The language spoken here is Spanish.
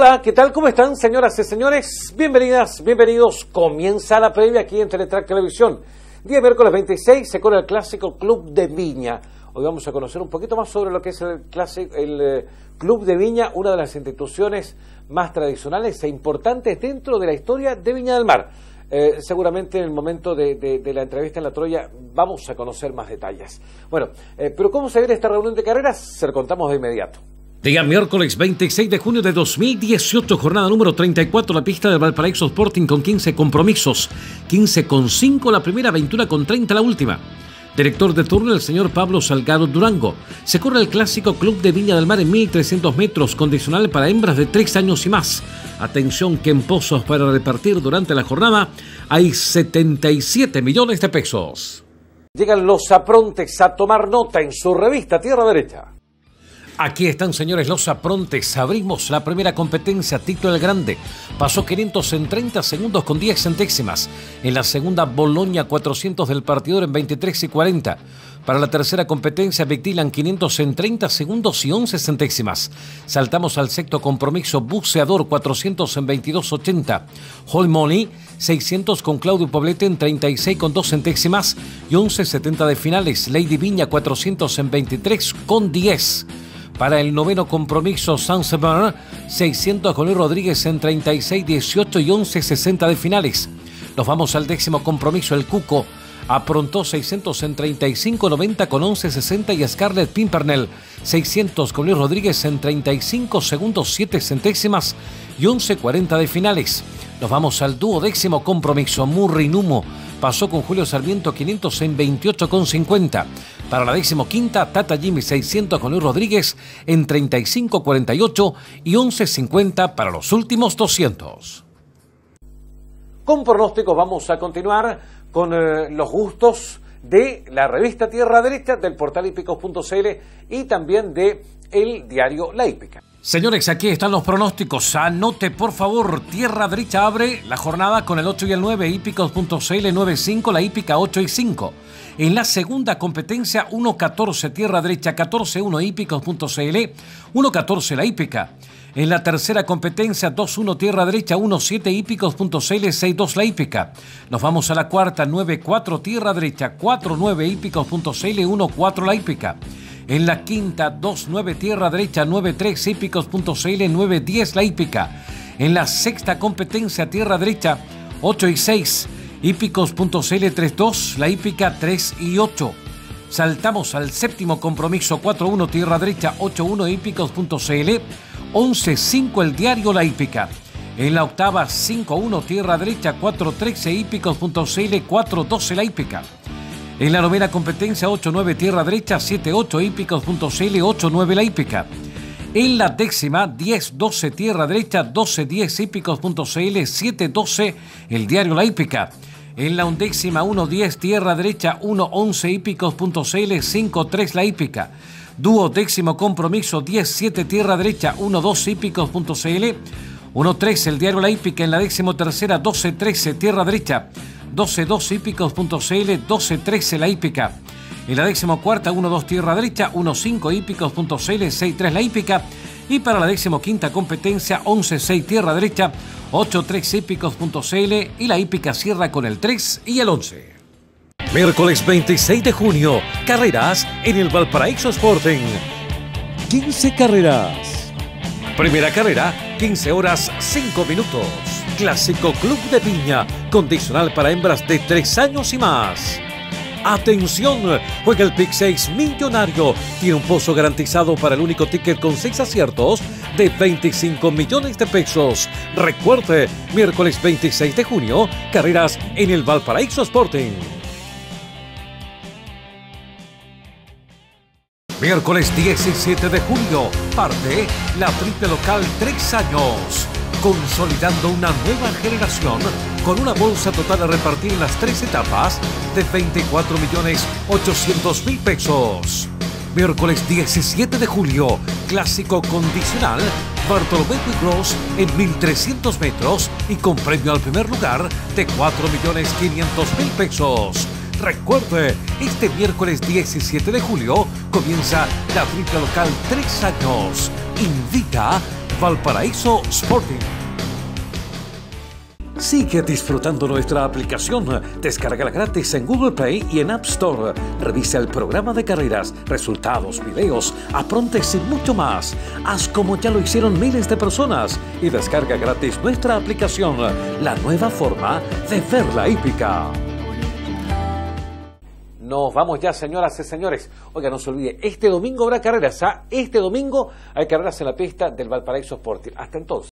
Hola, ¿qué tal? ¿Cómo están, señoras y señores? Bienvenidas, bienvenidos. Comienza la previa aquí en Teletrack Televisión. Día miércoles 26 se corre el clásico Club de Viña. Hoy vamos a conocer un poquito más sobre lo que es el, clásico, el eh, Club de Viña, una de las instituciones más tradicionales e importantes dentro de la historia de Viña del Mar. Eh, seguramente en el momento de, la entrevista en la Troya vamos a conocer más detalles. Bueno, eh, pero ¿cómo se ve esta reunión de carreras? Se lo contamos de inmediato. Día miércoles 26 de junio de 2018, jornada número 34, la pista de Valparaíso Sporting con 15 compromisos, 15 con 5 la primera, aventura con 30 la última. Director de turno el señor Pablo Salgado Durango. Se corre el clásico Club de Viña del Mar en 1300 metros, condicional para hembras de 3 años y más. Atención que en pozos para repartir durante la jornada hay 77 millones de pesos. Llegan los aprontes a tomar nota en su revista Tierra Derecha. Aquí están, señores, los aprontes. Abrimos la primera competencia, título del Grande. Pasó 500 en 30 segundos con 10 centésimas. En la segunda, Boloña 400 del partidor en 23 y 40. Para la tercera competencia, Victilan 500 en 30 segundos y 11 centésimas. Saltamos al sexto compromiso, Buceador 400 en 22.80. Holmoni 600 con Claudio Poblete en 36 con 2 centésimas y 11.70 de finales. Lady Viña 400 en 23 con 10. Para el noveno compromiso, Sansever, 600 con Luis Rodríguez en 36, 18 y 11, 60 de finales. Nos vamos al décimo compromiso, el Cuco. Aprontó 600 en 35, 90 con 11, 60 y Scarlett Pimpernel 600 con Luis Rodríguez en 35 segundos 7 centésimas y 11, 40 de finales. Nos vamos al duodécimo compromiso, Murri Numo pasó con Julio Sarmiento 500 en 28,50. Para la quinta, Tata Jimmy 600 con Luis Rodríguez en 35,48 y 11,50 para los últimos 200. Con pronósticos vamos a continuar con eh, los gustos de la revista Tierra Derecha, del portal hípicos.cl y también de el diario La Hípica. Señores, aquí están los pronósticos. Anote, por favor, Tierra Derecha abre la jornada con el 8 y el 9, hípicos.cl 9-5, la hípica 8 y 5. En la segunda competencia, 1-14, Tierra Derecha 14-1, hípicos.cl 1-14, la hípica. En la tercera competencia, 2-1 Tierra Derecha, 1-7 hípicos.cl, 6-2 la hípica. Nos vamos a la cuarta, 9-4 Tierra Derecha, 4-9 hípicos.cl, 1-4 la hípica. En la quinta, 2-9 Tierra Derecha, 9-3 hípicos.cl, 9-10 la hípica. En la sexta competencia, Tierra Derecha, 8 y 6 hípicos.cl, 3-2 la hípica, 3 y 8. Saltamos al séptimo compromiso, 4-1 Tierra Derecha, 8-1 hípicos.cl, 11-5 el diario La Hípica. En la octava, 5-1 Tierra Derecha, 4-13 hípicos.cl, 4-12 La Hípica. En la novena competencia 8-9 Tierra Derecha, 7-8 hípicos.cl, 8-9 la hípica. En la décima 10-12 Tierra Derecha, 12-10 hípicos.cl, 7-12 el diario La Hípica. En la undécima 1-10 Tierra Derecha, 1-11 hípicos.cl, 5-3 la hípica. Dúo décimo compromiso 10-7 Tierra Derecha, 1-2 hípicos.cl, 1-3 el diario La Hípica. En la décimo tercera 12-13 Tierra Derecha. 12-2 hípicos.cl, 12-13 la hípica. En la décimo cuarta, 1-2 tierra derecha, 1-5 hípicos.cl, 6-3 la hípica. Y para la décimo quinta competencia, 11-6 tierra derecha, 8-3 hípicos.cl y la hípica cierra con el 3 y el 11. Miércoles 26 de junio, carreras en el Valparaíso Sporting. 15 carreras. Primera carrera, 15 horas 5 minutos. Clásico Club de Piña, condicional para hembras de 3 años y más. Atención, juega el Pick 6 millonario. Tiene un pozo garantizado para el único ticket con 6 aciertos de 25 millones de pesos. Recuerde, miércoles 26 de junio, carreras en el Valparaíso Sporting. Miércoles 17 de julio, parte la triple local 3 años consolidando una nueva generación con una bolsa total a repartir en las tres etapas de 24 millones 800 mil pesos. Miércoles 17 de julio, clásico condicional, Bartolomé Gross en 1300 metros y con premio al primer lugar de 4 millones 500 mil pesos. Recuerde, este miércoles 17 de julio comienza la triple local 3 años. Invita Valparaíso Sporting. Sigue disfrutando nuestra aplicación. Descárgala gratis en Google Play y en App Store. Revisa el programa de carreras, resultados, videos, aprontes y mucho más. Haz como ya lo hicieron miles de personas y descarga gratis nuestra aplicación. La nueva forma de ver la hípica. Nos vamos ya, señoras y señores. Oiga, no se olvide, este domingo habrá carreras. ¿ah? Este domingo hay carreras en la pista del Valparaíso Sporting. Hasta entonces.